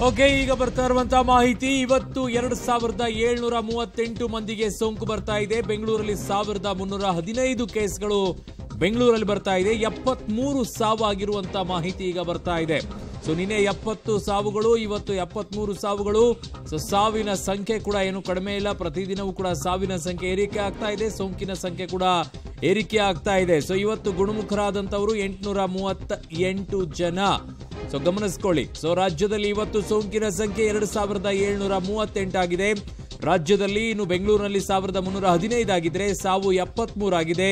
Okay, ಈಗ ಬರ್ತಾ ಇರುವಂತಹ ಮಾಹಿತಿ. ಇವತ್ತು ಎರಡು ಸಾವಿರದ ಏಳ್ನೂರ ಮೂವತ್ತೆಂಟು ಮಂದಿಗೆ ಸೋಂಕು ಬರ್ತಾ ಇದೆ. ಬೆಂಗಳೂರಲ್ಲಿ ಸಾವಿರದ ಮುನ್ನೂರ ಹದಿನೈದು ಕೇಸ್ಗಳು ಬೆಂಗಳೂರಲ್ಲಿ ಬರ್ತಾ ಇದೆ. ಎಪ್ಪತ್ಮೂರು ಸಾವಾಗಿರುವಂತಹ ಮಾಹಿತಿ ಈಗ ಬರ್ತಾ ಇದೆ. ಸೊ, ನಿನ್ನೆ ಎಪ್ಪತ್ತು ಸಾವುಗಳು, ಇವತ್ತು ಎಪ್ಪತ್ಮೂರು ಸಾವುಗಳು. ಸೊ, ಸಾವಿನ ಸಂಖ್ಯೆ ಕೂಡ ಏನು ಕಡಿಮೆ ಇಲ್ಲ. ಪ್ರತಿದಿನವೂ ಕೂಡ ಸಾವಿನ ಸಂಖ್ಯೆ ಏರಿಕೆ ಆಗ್ತಾ ಇದೆ. ಸೋಂಕಿನ ಸಂಖ್ಯೆ ಕೂಡ ಏರಿಕೆ ಆಗ್ತಾ ಇದೆ. ಸೊ, ಇವತ್ತು ಗುಣಮುಖರಾದಂಥವರು ಎಂಟುನೂರ ಮೂವತ್ತ ಎಂಟು ಜನ. ಸೊ ಗಮನಿಸ್ಕೊಳ್ಳಿ. ಸೊ ರಾಜ್ಯದಲ್ಲಿ ಇವತ್ತು ಸೋಂಕಿನ ಸಂಖ್ಯೆ ಎರಡು ಸಾವಿರದ ಏಳ್ನೂರ ಮೂವತ್ತೆಂಟಾಗಿದೆ ರಾಜ್ಯದಲ್ಲಿ ಇನ್ನು ಬೆಂಗಳೂರಿನಲ್ಲಿ ಸಾವಿರದ ಮುನ್ನೂರ ಹದಿನೈದಾಗಿದ್ರೆ ಸಾವು ಎಪ್ಪತ್ಮೂರಾಗಿದೆ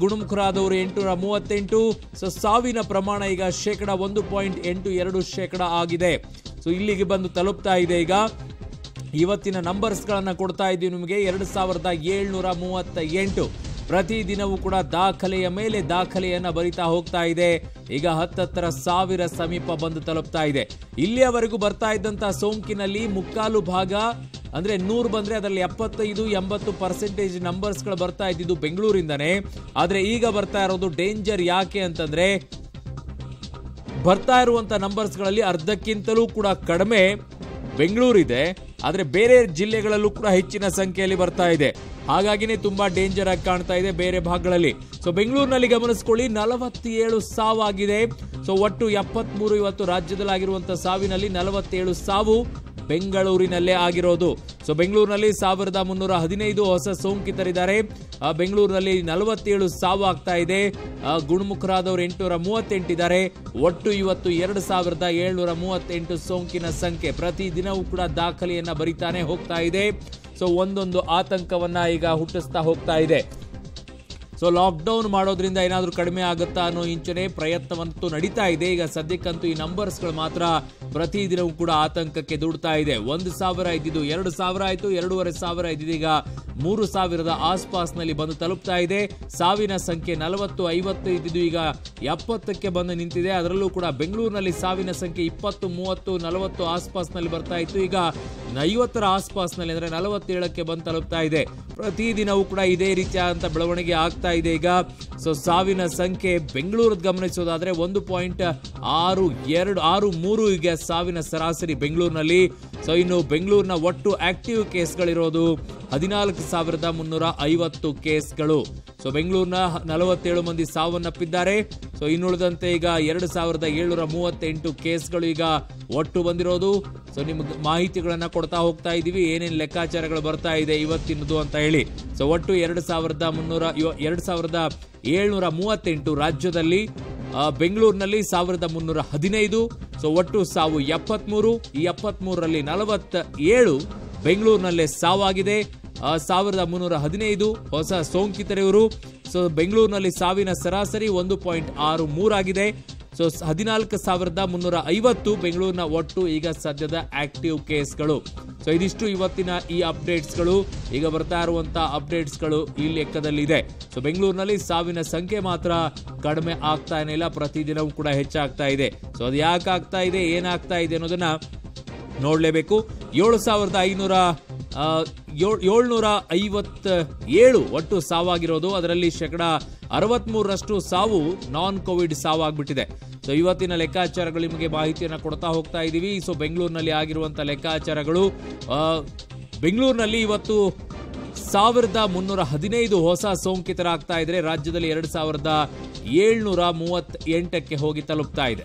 ಗುಣಮುಖರಾದವರು ಎಂಟುನೂರ ಮೂವತ್ತೆಂಟು. ಸೊ ಸಾವಿನ ಪ್ರಮಾಣ ಈಗ ಶೇಕಡ ಒಂದು ಪಾಯಿಂಟ್ ಎಂಟು ಎರಡು ಶೇಕಡ ಆಗಿದೆ. ಸೊ ಇಲ್ಲಿಗೆ ಬಂದು ತಲುಪ್ತಾ ಇದೆ ಈಗ. ಇವತ್ತಿನ ನಂಬರ್ಸ್ಗಳನ್ನು ಕೊಡ್ತಾ ಇದ್ದೀವಿ ನಿಮಗೆ. ಎರಡು ಸಾವಿರದ ಏಳ್ನೂರ ಮೂವತ್ತ ಎಂಟು ಪ್ರತಿದಿನವೂ ಕೂಡ ದಾಖಲೆಯ ಮೇಲೆ ದಾಖಲೆಯನ್ನ ಬರಿತಾ ಹೋಗ್ತಾ ಇದೆ. ಈಗ ಹತ್ತತ್ತರ ಸಾವಿರ ಸಮೀಪ ಬಂದು ತಲುಪ್ತಾ ಇದೆ. ಇಲ್ಲಿಯವರೆಗೂ ಬರ್ತಾ ಇದ್ದಂತ ಸೋಂಕಿನಲ್ಲಿ ಮುಕ್ಕಾಲು ಭಾಗ, ಅಂದ್ರೆ ನೂರು ಬಂದ್ರೆ ಅದರಲ್ಲಿ ಎಪ್ಪತ್ತೈದು, ಎಂಬತ್ತು ಪರ್ಸೆಂಟೇಜ್ ನಂಬರ್ಸ್ಗಳು ಬರ್ತಾ ಇದ್ದಿದ್ದು ಬೆಂಗಳೂರಿಂದನೇ. ಆದ್ರೆ ಈಗ ಬರ್ತಾ ಇರೋದು ಡೇಂಜರ್ ಯಾಕೆ ಅಂತಂದ್ರೆ, ಬರ್ತಾ ಇರುವಂತ ನಂಬರ್ಸ್ಗಳಲ್ಲಿ ಅರ್ಧಕ್ಕಿಂತಲೂ ಕೂಡ ಕಡಿಮೆ ಬೆಂಗಳೂರಿದೆ. ಆದ್ರೆ ಬೇರೆ ಜಿಲ್ಲೆಗಳಲ್ಲೂ ಕೂಡ ಹೆಚ್ಚಿನ ಸಂಖ್ಯೆಯಲ್ಲಿ ಬರ್ತಾ ಇದೆ. ಹಾಗಾಗಿನೇ ತುಂಬಾ ಡೇಂಜರ್ ಆಗಿ ಕಾಣ್ತಾ ಇದೆ ಬೇರೆ ಭಾಗಗಳಲ್ಲಿ. ಸೊ ಬೆಂಗಳೂರಿನಲ್ಲಿ ಗಮನಿಸ್ಕೊಳ್ಳಿ, ನಲವತ್ತೇಳು ಸಾವಾಗಿದೆ ಸೊ ಒಟ್ಟು ಎಪ್ಪತ್ಮೂರು ಇವತ್ತು ರಾಜ್ಯದಲ್ಲಿ ಆಗಿರುವಂತಹ ಸಾವಿನಲ್ಲಿ ನಲವತ್ತೇಳು ಸಾವು ಬೆಂಗಳೂರಿನಲ್ಲೇ ಆಗಿರೋದು. ಸೊ ಬೆಂಗಳೂರಿನಲ್ಲಿ ಸಾವಿರದ ಮುನ್ನೂರ ಹದಿನೈದು ಹೊಸ ಸೋಂಕಿತರಿದ್ದಾರೆ. ಬೆಂಗಳೂರಿನಲ್ಲಿ ನಲವತ್ತೇಳು ಸಾವು ಆಗ್ತಾ ಇದೆ. ಗುಣಮುಖರಾದವರು ಎಂಟುನೂರ ಮೂವತ್ತೆಂಟಿದ್ದಾರೆ ಒಟ್ಟು ಇವತ್ತು ಎರಡು ಸಾವಿರದ ಏಳ್ನೂರ ಮೂವತ್ತೆಂಟು ಸೋಂಕಿನ ಸಂಖ್ಯೆ ಪ್ರತಿ ದಿನವೂ ಕೂಡ ದಾಖಲೆಯನ್ನು ಬರಿತಾನೆ ಹೋಗ್ತಾ ಇದೆ. ಸೊ ಒಂದೊಂದು ಆತಂಕವನ್ನು ಈಗ ಹುಟ್ಟಿಸ್ತಾ ಹೋಗ್ತಾ ಇದೆ. ಸೊ ಲಾಕ್ಡೌನ್ ಮಾಡೋದ್ರಿಂದ ಏನಾದರೂ ಕಡಿಮೆ ಆಗುತ್ತಾ ಅನ್ನೋ ಇಂಚನೆ ಪ್ರಯತ್ನವಂತೂ ನಡೀತಾ ಇದೆ. ಈಗ ಸದ್ಯಕ್ಕಂತೂ ಈ ನಂಬರ್ಸ್ಗಳು ಮಾತ್ರ ಪ್ರತಿದಿನವೂ ಕೂಡ ಆತಂಕಕ್ಕೆ ದುಡ್ತಾ ಇದೆ. ಒಂದು ಸಾವಿರ ಇದ್ದಿದ್ದು ಎರಡು ಸಾವಿರ ಆಯಿತು, ಎರಡೂವರೆ ಸಾವಿರ ಇದ್ದಿದ್ದು ಈಗ ಮೂರು ಸಾವಿರದ ಆಸ್ಪಾಸ್ನಲ್ಲಿ ಬಂದು ತಲುಪ್ತಾ ಇದೆ. ಸಾವಿನ ಸಂಖ್ಯೆ ನಲವತ್ತು, ಐವತ್ತು ಇದ್ದಿದ್ದು ಈಗ ಎಪ್ಪತ್ತಕ್ಕೆ ಬಂದು ನಿಂತಿದೆ. ಅದರಲ್ಲೂ ಕೂಡ ಬೆಂಗಳೂರಿನಲ್ಲಿ ಸಾವಿನ ಸಂಖ್ಯೆ ಇಪ್ಪತ್ತು, ಮೂವತ್ತು, ನಲವತ್ತು ಆಸ್ಪಾಸ್ನಲ್ಲಿ ಬರ್ತಾ ಇತ್ತು. ಈಗ ಐವತ್ತರ ಆಸ್ಪಾಸ್ನಲ್ಲಿ ಅಂದರೆ ನಲವತ್ತೇಳಕ್ಕೆ ಬಂದು ತಲುಪ್ತಾ ಇದೆ. ಪ್ರತಿದಿನವೂ ಕೂಡ ಇದೇ ರೀತಿಯಾದಂಥ ಬೆಳವಣಿಗೆ ಆಗ್ತಾ ಇದೆ ಈಗ. ಸೊ ಸಾವಿನ ಸಂಖ್ಯೆ ಬೆಂಗಳೂರು ಗಮನಿಸೋದಾದರೆ ಒಂದು ಪಾಯಿಂಟ್ ಆರು ಎರಡು, ಆರು ಮೂರು ಈಗ ಸಾವಿನ ಸರಾಸರಿ ಬೆಂಗಳೂರಿನಲ್ಲಿ. ಸೊ ಇನ್ನು ಬೆಂಗಳೂರಿನ ಒಟ್ಟು ಆಕ್ಟಿವ್ ಕೇಸ್ಗಳಿರೋದು ಹದಿನಾಲ್ಕು ಸಾವಿರದ ಮುನ್ನೂರ ಐವತ್ತು ಕೇಸ್ಗಳು. ಸೊ ಬೆಂಗಳೂರಿನ ನಲವತ್ತೇಳು ಮಂದಿ ಸಾವನ್ನಪ್ಪಿದ್ದಾರೆ. ಸೊ ಇನ್ನುಳಿದಂತೆ ಈಗ ಎರಡು ಸಾವಿರದ ಏಳ್ನೂರ ಮೂವತ್ತೆಂಟು ಕೇಸ್ಗಳು ಈಗ ಒಟ್ಟು ಬಂದಿರೋದು. ಸೊ ನಿಮ್ಗೆ ಮಾಹಿತಿಗಳನ್ನ ಕೊಡ್ತಾ ಹೋಗ್ತಾ ಇದೀವಿ ಏನೇನು ಲೆಕ್ಕಾಚಾರಗಳು ಬರ್ತಾ ಇದೆ ಇವತ್ತಿನದು ಅಂತ ಹೇಳಿ. ಸೊ ಒಟ್ಟು ಎರಡು ಸಾವಿರದ ಮುನ್ನೂರ ಎರಡು ಸಾವಿರದ ಏಳ್ನೂರ ಮೂವತ್ತೆಂಟು ರಾಜ್ಯದಲ್ಲಿ ಬೆಂಗಳೂರಿನಲ್ಲಿ ಸಾವಿರದ ಮುನ್ನೂರ ಹದಿನೈದು ಸೊ ಒಟ್ಟು ಸಾವು ಎಪ್ಪತ್ಮೂರು, ಈ ಎಪ್ಪತ್ಮೂರರಲ್ಲಿ ನಲವತ್ತ ಏಳು ಬೆಂಗಳೂರಿನಲ್ಲೇ ಸಾವಾಗಿದೆ. ಸಾವಿರದ ಮುನ್ನೂರ ಹದಿನೈದು ಹೊಸ ಸೋಂಕಿತರಿವರು ಸೊ ಬೆಂಗಳೂರಿನಲ್ಲಿ ಸಾವಿನ ಸರಾಸರಿ ಒಂದು ಪಾಯಿಂಟ್ ಆರು ಮೂರಾಗಿದೆ. ಸೊ ಹದಿನಾಲ್ಕು ಸಾವಿರದ ಮುನ್ನೂರ ಐವತ್ತು ಬೆಂಗಳೂರಿನ ಒಟ್ಟು ಈಗ ಸದ್ಯದ ಆಕ್ಟಿವ್ ಕೇಸ್ಗಳು ಸೊ, ಇದಿಷ್ಟು ಇವತ್ತಿನ ಈ ಅಪ್ಡೇಟ್ಸ್ಗಳು ಈಗ ಬರ್ತಾ ಇರುವಂತಹ ಅಪ್ಡೇಟ್ಸ್ಗಳು ಈ ಲೆಕ್ಕದಲ್ಲಿದೆ. ಸೊ, ಬೆಂಗಳೂರಿನಲ್ಲಿ ಸಾವಿನ ಸಂಖ್ಯೆ ಮಾತ್ರ ಕಡಿಮೆ ಆಗ್ತಾ ಇಲ್ಲ ಪ್ರತಿದಿನವೂ ಕೂಡ ಹೆಚ್ಚಾಗ್ತಾ ಇದೆ. ಸೊ, ಅದು ಯಾಕೆ ಆಗ್ತಾ ಇದೆ, ಏನಾಗ್ತಾ ಇದೆ ಅನ್ನೋದನ್ನ ನೋಡಲೇಬೇಕು. ಏಳು ಸಾವಿರದ ಐನೂರ ಏಳ್ನೂರ ಐವತ್ತ ಏಳು ಒಟ್ಟು ಸಾವಾಗಿರೋದು. ಅದರಲ್ಲಿ ಶೇಕಡ ಅರವತ್ಮೂರರಷ್ಟು ಸಾವು ನಾನ್ ಕೋವಿಡ್ ಸಾವಾಗ್ಬಿಟ್ಟಿದೆ. ಸೊ ಇವತ್ತಿನ ಲೆಕ್ಕಾಚಾರಗಳು ನಿಮಗೆ ಮಾಹಿತಿಯನ್ನು ಕೊಡ್ತಾ ಹೋಗ್ತಾ ಇದ್ದೀವಿ ಸೊ ಬೆಂಗಳೂರಿನಲ್ಲಿ ಆಗಿರುವಂಥ ಲೆಕ್ಕಾಚಾರಗಳು ಬೆಂಗಳೂರಿನಲ್ಲಿ ಇವತ್ತು ಸಾವಿರದ ಮುನ್ನೂರ ಹದಿನೈದು ಹೊಸ ಸೋಂಕಿತರಾಗ್ತಾ ಇದ್ರೆ ರಾಜ್ಯದಲ್ಲಿ ಎರಡು ಸಾವಿರದ ಏಳ್ನೂರ ಮೂವತ್ತ್ ಎಂಟಕ್ಕೆ ಹೋಗಿ ತಲುಪ್ತಾ ಇದೆ.